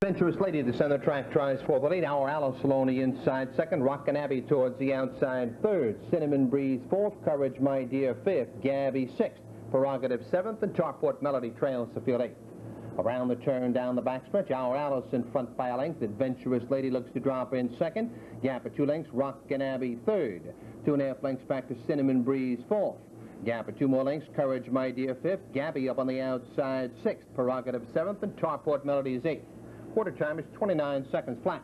Adventurous Lady, the center track, tries for the lead. Our Alice on the inside second. Rockin' Abbe towards the outside third. Cinnamon Breeze fourth. Courage, My Dear fifth. Gabby sixth. Prerogative seventh. And Tarport Melody trails the field eighth. Around the turn down the backstretch, our Alice in front by a length. Adventurous Lady looks to drop in second. Gap of two lengths. Rockin' Abbe third. Two and a half lengths back to Cinnamon Breeze fourth. Gap of two more lengths. Courage, My Dear fifth. Gabby up on the outside sixth. Prerogative seventh. And Tarport Melody is eighth. Quarter time is 29 seconds flat.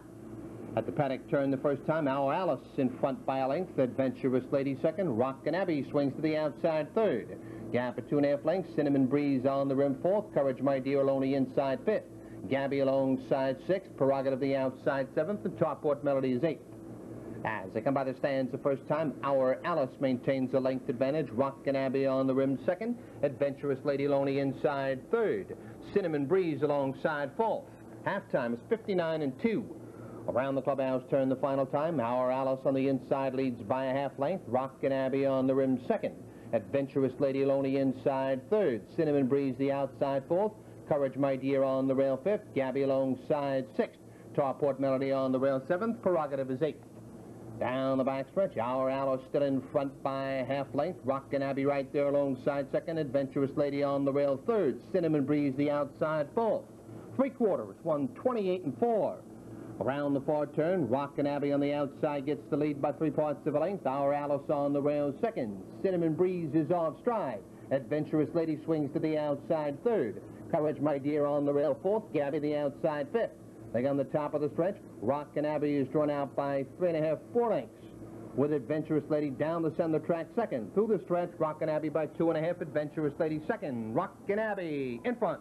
At the paddock turn the first time, Our Alice in front by a length. Adventurous Lady second. Rockin' Abbe swings to the outside third. Gap at two and a half lengths. Cinnamon Breeze on the rim fourth. Courage My Dear Aloni inside fifth. Gabby alongside sixth. Prerogative the outside seventh. And Tarport Melody is eighth. As they come by the stands the first time, Our Alice maintains a length advantage. Rockin' Abbe on the rim second. Adventurous Lady Loney inside third. Cinnamon Breeze alongside fourth. Halftime is 59 and 2. Around the clubhouse turn the final time. Our Alice on the inside leads by a half length. Rockin' Abbe on the rim second. Adventurous Lady Loney inside third. Cinnamon Breeze the outside fourth. Courage My Dear on the rail fifth. Gabby alongside sixth. Tarport Melody on the rail seventh. Prerogative is eighth. Down the backstretch, Our Alice still in front by half length. Rockin' Abbe right there alongside second. Adventurous Lady on the rail third. Cinnamon Breeze the outside fourth. Three quarters, one 28 and 4. Around the far turn, Rockin' Abbe on the outside gets the lead by three parts of a length. Our Alice on the rail second. Cinnamon Breeze is off stride. Adventurous Lady swings to the outside third. Courage My Dear on the rail fourth. Gabby the outside fifth. They on the top of the stretch. Rockin' Abbe is drawn out by three and a half, four lengths. With Adventurous Lady down the center track second. Through the stretch, Rockin' Abbe by two and a half. Adventurous Lady second. Rockin' Abbe in front.